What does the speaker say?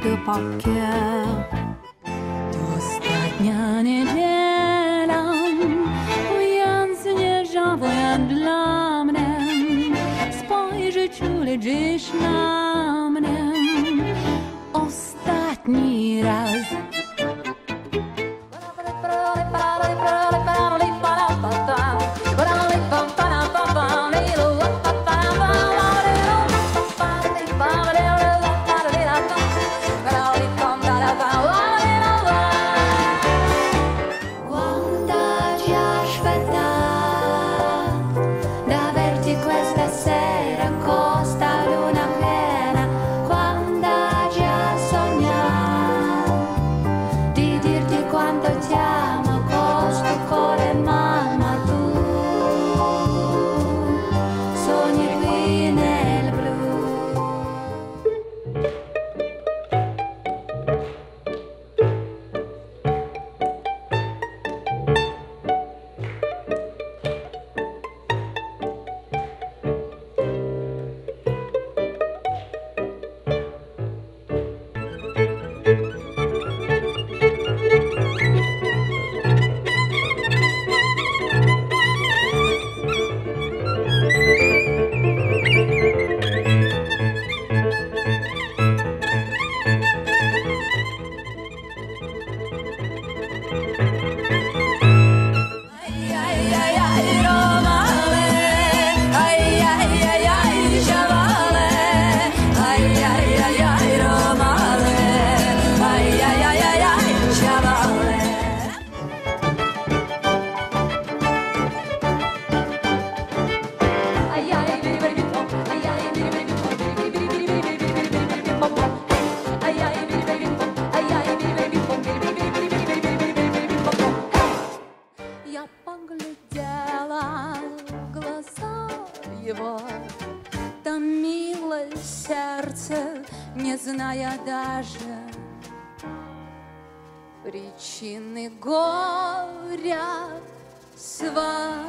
do papier. Ostatnia niedziela Więc nieżałuję dla mnie Spojrzeć ule dziś Томилось сердце, не зная даже Причины горя своего